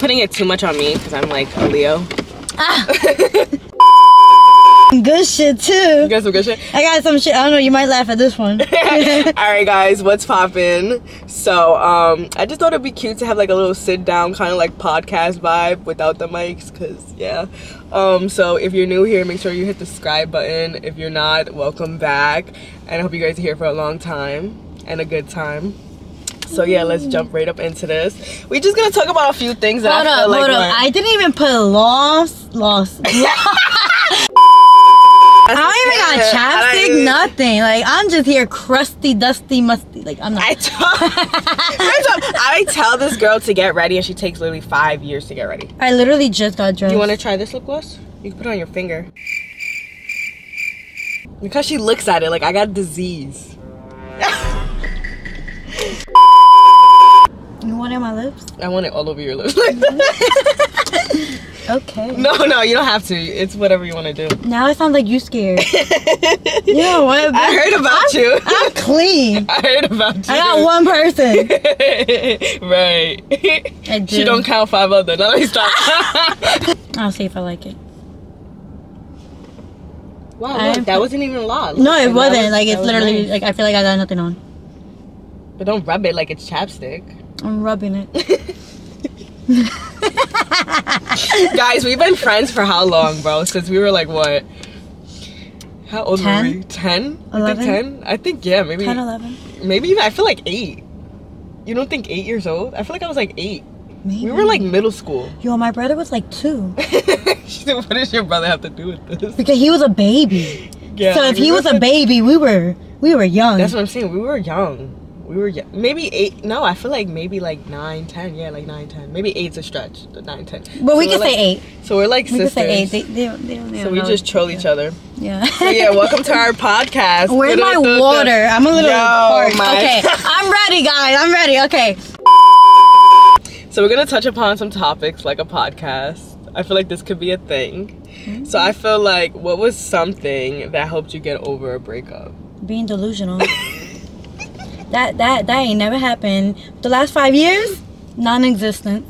putting it too much on me because I'm like a Leo. Good shit too. You got some good shit? I got some shit. I don't know. You might laugh at this one. All right, guys, what's poppin'? So, um, I just thought it'd be cute to have like a little sit down kind of like podcast vibe without the mics, cause yeah. Um, so if you're new here, make sure you hit the subscribe button. If you're not, welcome back, and I hope you guys are here for a long time and a good time. So yeah, let's jump right up into this. We're just gonna talk about a few things that hold I feel up, like. hold up. I didn't even put lost, lost. I don't even got chapstick, nothing. Like I'm just here, crusty, dusty, musty. Like I'm not. I tell, I tell this girl to get ready, and she takes literally five years to get ready. I literally just got dressed. You want to try this lip gloss? You can put it on your finger. Because she looks at it like I got disease. You want it on my lips? I want it all over your lips. Okay. no, no, you don't have to. It's whatever you want to do. Now it sounds like you scared. you know what? I heard about you. I'm clean. I heard about you. I got one person. right. I do. She don't count five other. No, let me stop. I'll see if I like it. wow, look, that wasn't even a lot. No, it wasn't. was- like it's literally nice. like I feel like I got nothing on. But don't rub it like it's chapstick. I'm rubbing it. Guys, we've been friends for how long, bro? Since we were like what? How old Ten? were we? Ten? I Eleven? think ten. I think yeah, maybe 10, 11. maybe even I feel like eight. You don't think eight years old? I feel like I was like eight. Maybe. We were like middle school. Yo, my brother was like two She said, what does your brother have to do with this? because he was a baby. Yeah, so if he was a baby, we were we were young. That's what I'm saying. We were young. We were maybe eight. No, I feel like maybe like nine, ten. Yeah, like nine, ten. Maybe eight's a stretch. The nine, ten. but we So can we're say eight. So we're like We can sisters. say eight. They, they, don't- they, don't- so we just troll each other. Yeah. So yeah, welcome to our podcast. Where's my water? I'm a little Yo, parched. my- Okay, I'm ready, guys. I'm ready. Okay. So we're gonna touch upon some topics like a podcast. I feel like this could be a thing. So I mm-hmm. feel like what was something that helped you get over a breakup? Being delusional. that that that ain't never happened. The last five years, non-existent.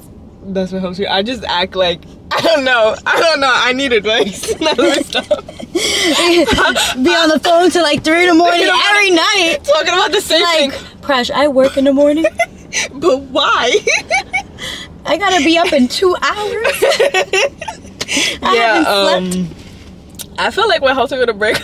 That's what helps you. I just act like I don't know. I don't know. I need advice. Now let me. Be on the phone till like three in the morning every night. Talking about the same Like, thing. Prash, I work in the morning. But why? I gotta be up in two hours. I yeah, haven't um I feel like when helps you with a break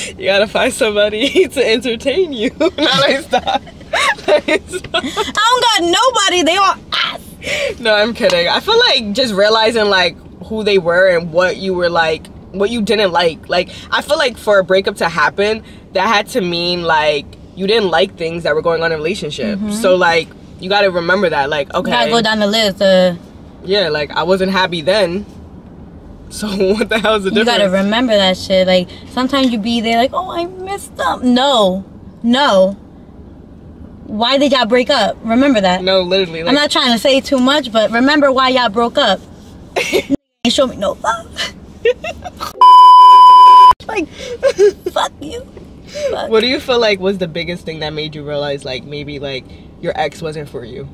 you gotta find somebody to entertain you. now let me stop. Stop. I don't got nobody. They all ass. No, I'm kidding. I feel like just realizing like who they were and what you were like, what you didn't like. Like I feel like for a breakup to happen, that had to mean like you didn't like things that were going on in a relationship. So like you got to remember that. Like okay, Gotta go down the list. Uh, yeah, like I wasn't happy then. So what the hell is the you difference? gotta remember that shit. Like sometimes you be there, like, oh, I missed up. No, no. Why did y'all break up? Remember that. no, literally. Like, I'm not trying to say too much, but remember why y'all broke up. you show me no love. like, fuck you. Fuck. what do you feel like was the biggest thing that made you realize like maybe like your ex wasn't for you?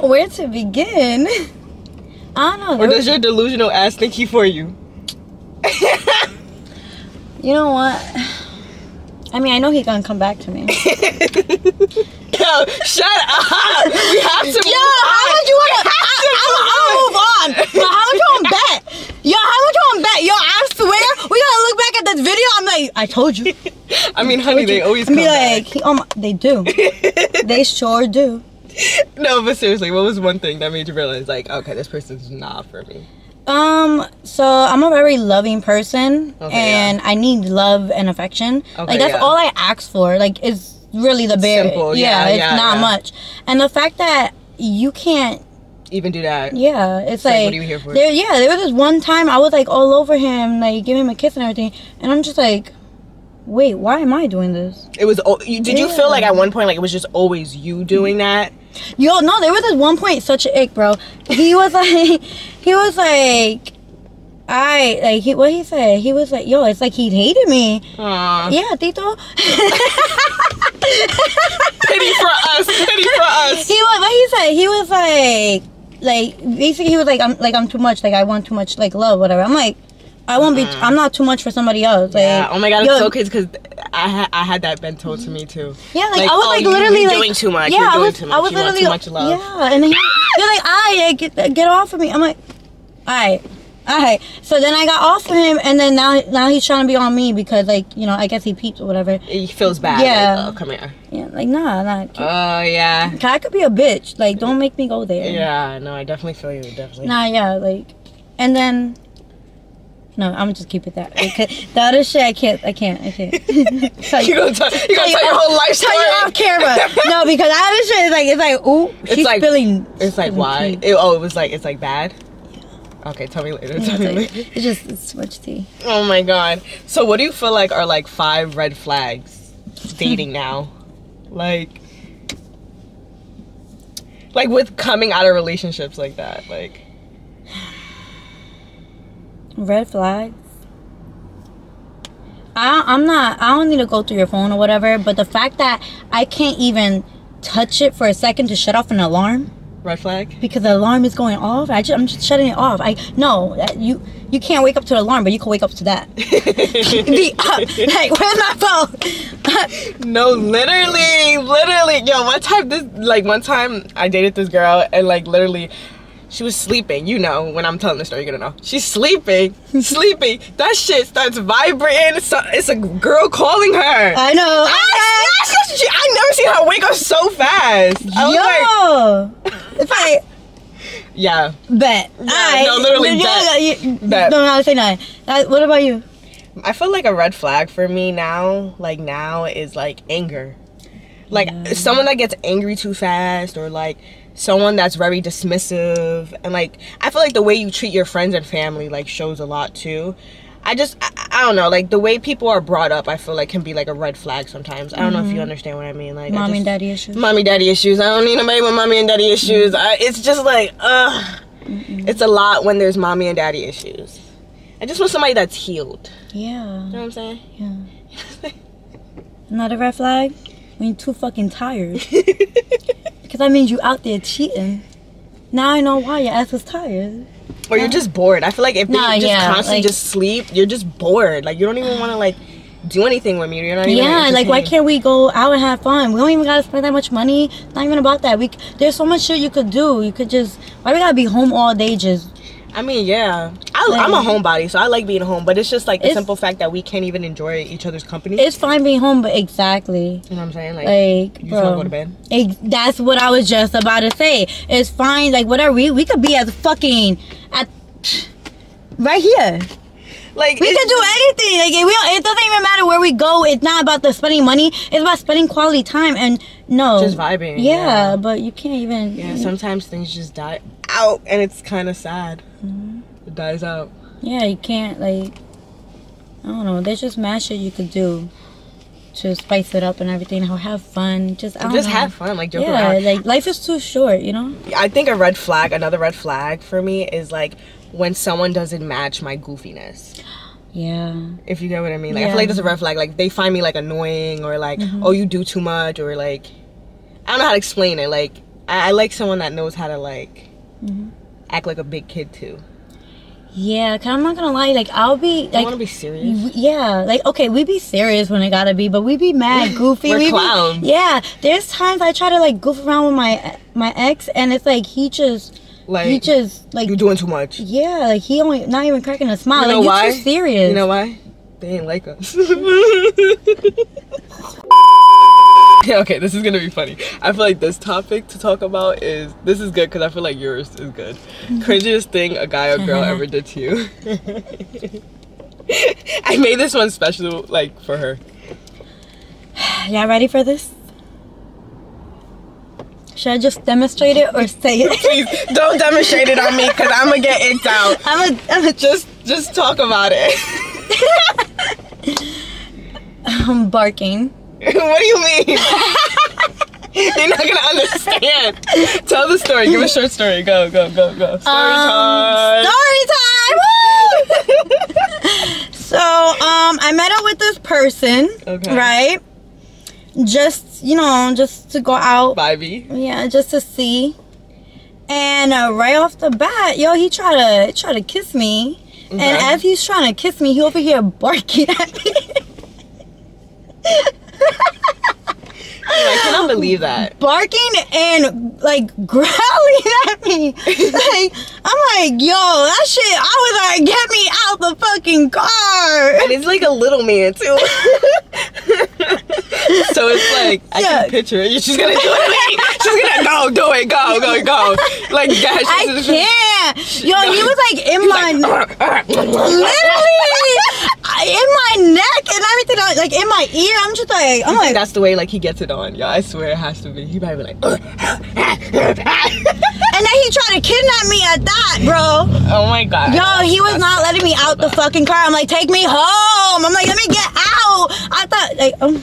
Where to begin? I don't know. Or does your delusional ass think he for you? you know what? I mean, I know he gonna come back to me. Yo, shut up! We have to. Yo, how much you wanna? I, I, I'll move on. But how much you wanna bet? Yo, how much you wanna bet? Yo, I swear, we gotta look back at this video. I'm like, I told you. I mean, honey, they always be like, back. he, um, they do. they sure do. No, but seriously, what was one thing that made you realize, like, okay, this person's not for me? Um, so I'm a very loving person, Okay, and I need love and affection. Okay, like that's yeah. all I ask for. Like it's really the bare. Simple, yeah, yeah, it's yeah, not yeah. much. And the fact that you can't Even do that? Yeah, it's like, like, what are you here for? There, yeah, there was this one time I was like all over him, like give him a kiss and everything, and I'm just like, wait, why am I doing this? It was. You, did you feel like at one point, like it was just always you doing that? Yo, no, there was this one point, such a ick, bro. He was like, he was like, I like he what he said. He was like, yo, it's like he hated me. Aw. Yeah, Tito. Pity for us. Pity for us. He was what he said. He was like, like basically he was like, I'm like I'm too much. Like I want too much like love, whatever. I'm like, I won't be. I'm not too much for somebody else. Like, Yeah. Oh my god, it's so crazy because I ha- I had that been told to me too. Yeah, like, Like, I was oh, like literally you're like doing too much, Yeah, you're I doing was. too I was much, you want literally too much love. Yeah, and then he, you're like, I get get off of me. I'm like, alright, alright. So then I got off of him, and then now now he's trying to be on me because like you know I guess he peeped or whatever. He feels bad. Yeah. Like, oh, come here. Yeah, like nah, nah. Oh yeah. I could be a bitch. Like don't make me go there. Yeah. No, I definitely feel you. Definitely. Nah, yeah, like, and then. No, I'm gonna just keep it that. The other shit, I can't. I can't. I can't. Tell You gonna tell, you gonna you tell your whole life tell you story? off camera. No, because the other shit is like it's like ooh, It's she's like- spilling. It's like why? It, oh, it was like it's like bad. Yeah. Okay, tell me later. Tell it's, me later. it's just it's too much tea. Oh my god. So what do you feel like are like five red flags dating now? Like like with coming out of relationships like that. Like Red flags. I I'm not. I don't need to go through your phone or whatever. But the fact that I can't even touch it for a second to shut off an alarm red flag? because the alarm is going off. I just, I'm just shutting it off. I no. You you can't wake up to the alarm, but you can wake up to that. the, uh, like where's my phone? no, literally, literally. Yo, one time this like one time I dated this girl and like literally she was sleeping. You know, when I'm telling the story, you're gonna know. She's sleeping, sleeping. That shit starts vibrating. It's a, it's a girl calling her. I know. I, I, I never seen her wake up so fast. I was like, Yo, it's like yeah. bet. Yeah, no, literally you, bet. You, you, Bet. Don't know say nothing. Uh, what about you? I feel like a red flag for me now, like now, is like anger. Like someone that gets angry too fast, or like someone that's very dismissive, and like I feel like the way you treat your friends and family like shows a lot too. I just I, I don't know, like the way people are brought up, I feel like can be like a red flag sometimes. I don't know if you mm-hmm. understand what I mean. Like Mommy just- and daddy issues. mommy daddy issues. I don't need nobody with mommy and daddy issues. Mm-hmm. I, it's just like, ugh. It's a lot when there's mommy and daddy issues. I just want somebody that's healed. Yeah. You know what I'm saying? Yeah. Another red flag? When you're too fucking tired. Because that means you out there cheating. Now I know why your ass was tired. or you're just bored. I feel like if Nah, they just yeah, constantly like- just sleep, you're just bored. Like you don't even want to like do anything with me. You're not even Yeah, like why can't we go out and have fun? We don't even gotta spend that much money. Not even about that. We there's so much shit you could do. You could just why we gotta be home all day just I mean, yeah, I, I'm a homebody, so I like being home. But it's just like the simple fact that we can't even enjoy each other's company. it's fine being home, but exactly. you know what I'm saying? Like, Like you just want to bro. go to bed. Ex- that's what I was just about to say. It's fine, like whatever. We we could be as fucking at right here. Like We can do anything. Like we don't, it doesn't even matter where we go. It's not about the spending money. It's about spending quality time. And no, Just vibing, Yeah, yeah. but you can't even. Yeah, sometimes things just die out, and it's kind of sad. Mm-hmm. It dies out. Yeah, you can't like. I don't know. There's just mad shit you could do to spice it up and everything. Or have fun. Just Just know. have fun, like joke Yeah, around. like life is too short. You know. I think a red flag, another red flag for me is like when someone doesn't match my goofiness. Yeah. If you get what I mean. Like I feel like that's a red flag. Like they find me like annoying or like, mm-hmm. oh you do too much or like I don't know how to explain it. Like I, I like someone that knows how to like Mm-hmm. act like a big kid too. Yeah, cause I'm not gonna lie. Like I'll be I like. want to be serious. Yeah, like okay, we be serious when it gotta be, but we be mad goofy. We're we be- clowns. yeah, there's times I try to like goof around with my my ex, and it's like he just Like he just like you're doing too much. yeah, like he only not even cracking a smile. You know like why? you too serious. You know why? They ain't like us. Yeah, okay, this is gonna be funny. I feel like this topic to talk about is this is good because I feel like yours is good. Mm-hmm. Cringiest thing a guy or girl ever did to you. I made this one special, like for her. Y'all ready for this? Should I just demonstrate it or say it? Please don't demonstrate it on me because I'm gonna get inked out. I'm a, I'm a Just, just talk about it. I'm barking. what do you mean? They're not gonna understand. Tell the story. Give a short story. Go, go, go, go. Story Um, time. Story time! Woo! so, um, I met up with this person, Okay. right? Just you know just to go out Vibey. yeah just to see and uh, right off the bat yo he tried to try to kiss me and as he's trying to kiss me he over here barking at me I cannot believe that. barking and like growling at me like i'm like yo that shit i was like get me out the fucking car And it's like a little man too. so it's like I Yeah. can picture it. She's gonna do it. Like, she's gonna go, do it, go, go, go. Like gosh, I can't. Yo, he was like in my literally in my neck and everything. Like in my ear. I'm just like I'm like. that's the way like he gets it on. Yeah, I swear it has to be. He probably be like, And then he tried to kidnap me at that, bro. oh my god. Yo, he was not letting me out the fucking car. I'm like, take me home. I'm like, let me get out. I thought like um.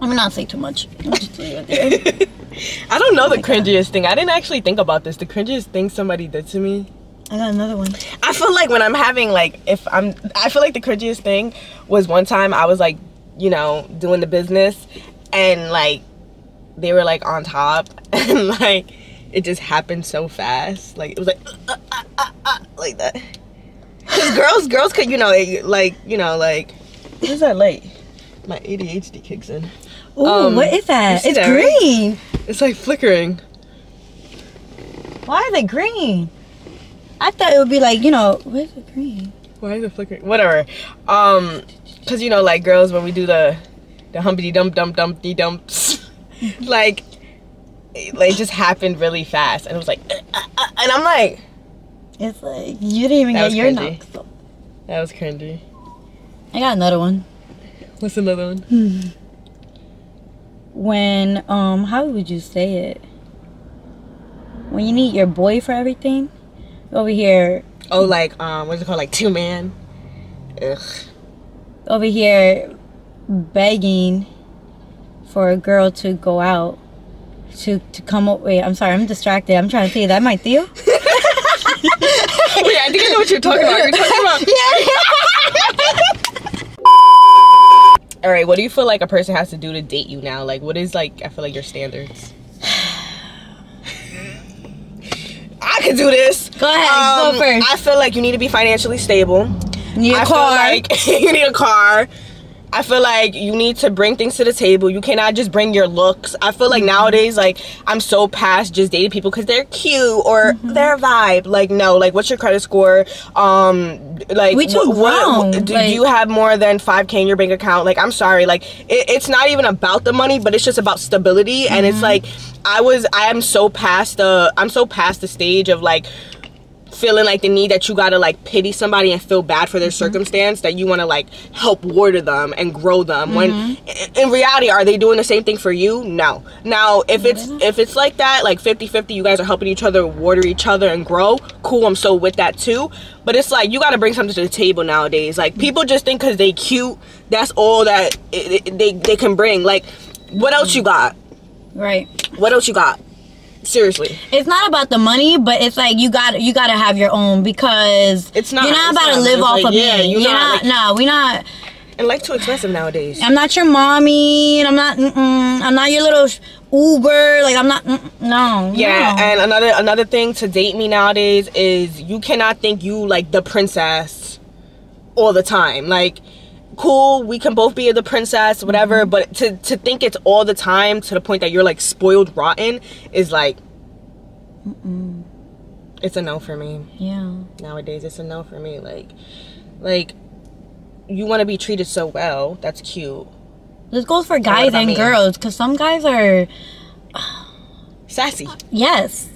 I'm not say too much. I'll just leave it there. I don't know the cringiest thing. I didn't actually think about this. The cringiest thing somebody did to me. I got another one. I feel like when I'm having like if I'm I feel like the cringiest thing was one time I was like, you know, doing the business and like they were like on top and like it just happened so fast. Like it was like uh, uh, uh, uh, like that. Cuz girls girls could, you know, like, you know, like what is that light? My ADHD kicks in. Ooh, Um, what is that? It's that, right? green. It's like flickering. Why are they green? I thought it would be like you know. Is it green? Why is it flickering? Whatever. Um, cause you know, like girls, when we do the the humpty dump dump dumpty dumps, like, it, like just happened really fast, and it was like, uh, uh, uh, and I'm like, It's like you didn't even get your. So. that was cringy. I got another one. What's another one? When um, how would you say it? When you need your boy for everything, over here, Oh, like um, what's it called? Like two man. Ugh. over here, begging for a girl to go out. To, to come up wait I'm sorry I'm distracted I'm trying to see that my Theo Wait, I think I know what you're talking about. You're talking about. yeah. All right, what do you feel like a person has to do to date you now? Like, what is like? I feel like your standards. Could do this. Go ahead, go Um, first. I feel like you need to be financially stable. need a I car feel like you need a car. I feel like you need to bring things to the table. You cannot just bring your looks. I feel Mm-hmm. like nowadays, like I'm so past just dating people because they're cute or Mm-hmm. their vibe. Like no, like what's your credit score? Um, like We too what, what- do like- you have more than five k in your bank account? Like I'm sorry, like it, it's not even about the money, but it's just about stability. And Mm-hmm. it's like I was, I am so past the, I'm so past the stage of like feeling like the need that you gotta like pity somebody and feel bad for their mm-hmm. circumstance that you want to like help water them and grow them when mm-hmm. in reality are they doing the same thing for you? No. Now if it's if it's like that like 50 50 you guys are helping each other water each other and grow cool i'm so with that too. But it's like you gotta bring something to the table nowadays. Like mm-hmm. people just think because they cute that's all that i i- they, they can bring. Like what else you got right what else you got seriously it's not about the money, but it's like you got you got to have your own because It's not- You're not about not, to live off like, of yeah, me. you're You're not, not. no, we're not. and like too expensive nowadays I'm not your mommy, and I'm not. Mm-mm, I'm not your little Uber. Like I'm not. No. Yeah, no. and another another thing to date me nowadays is you cannot think you like the princess all the time. Like, cool, we can both be the princess, whatever. Mm-hmm. But to to think it's all the time to the point that you're like spoiled rotten is like, it's a no for me yeah. nowadays. It's a no for me. Like, like you want to be treated so well. That's cute. This goes for guys and me? girls, because some guys are Sassy. yes.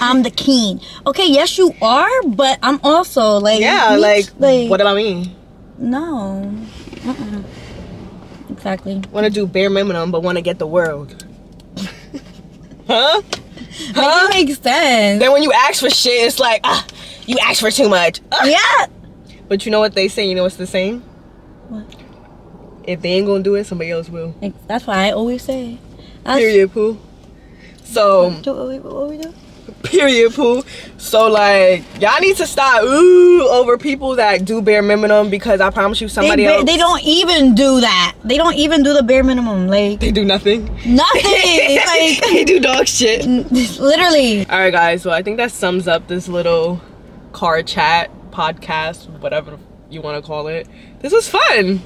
I'm the king. Okay, yes you are, but I'm also like Yeah, like, like what about me? no. Exactly. want to do bare minimum but want to get the world huh huh it make sense. then when you ask for shit it's like ah you ask for too much Ah. yeah. but you know what they say you know what's the same? What? if they ain't gonna do it somebody else will That's why I always say. Period poo so Do, what, what we do? Period, poo. So like, y'all need to stop ooh over people that do bare minimum because I promise you, somebody ba- else they don't even do that. They don't even do the bare minimum. Like they do nothing. nothing. like they do dog shit. literally. All right, guys. Well, I think that sums up this little car chat podcast, whatever you want to call it. This was fun.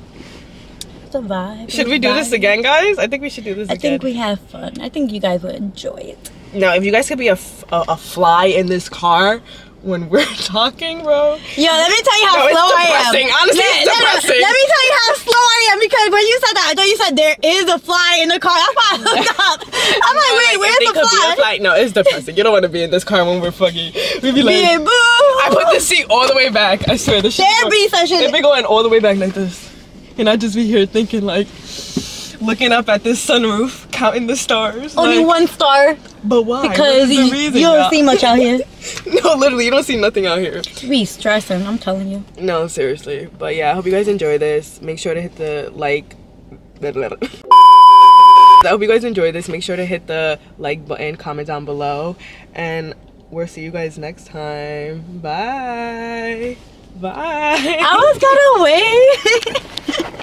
It's vibe. Should we do this again, guys? I think we should do this again. I again. think we have fun. I think you guys would enjoy it. Now, if you guys could be a, f- a, a fly in this car when we're talking, bro. Yo, let me tell you how No, slow I am. depressing. Honestly, it's no, no, depressing. let me tell you how slow I am because when you said that, I thought you said there is a fly in the car. That's why I looked up. I'm like, wait, if where's the could be a fly? fly- No, it's depressing. You don't want to be in this car when we're fucking. We be like, Yeah, boo. I put the seat all the way back. I swear, the shit. There be such It a be going all the way back like this, and I just be here thinking like, looking up at this sunroof, counting the stars. only like, one star But why? because you, reason, you don't see much out here. no, literally, you don't see nothing out here. Be stressing. I'm telling you. No, seriously. But yeah, I hope you guys enjoy this. Make sure to hit the like. I hope you guys enjoy this. Make sure to hit the like button, comment down below, and we'll see you guys next time. Bye. Bye. I was gonna wait.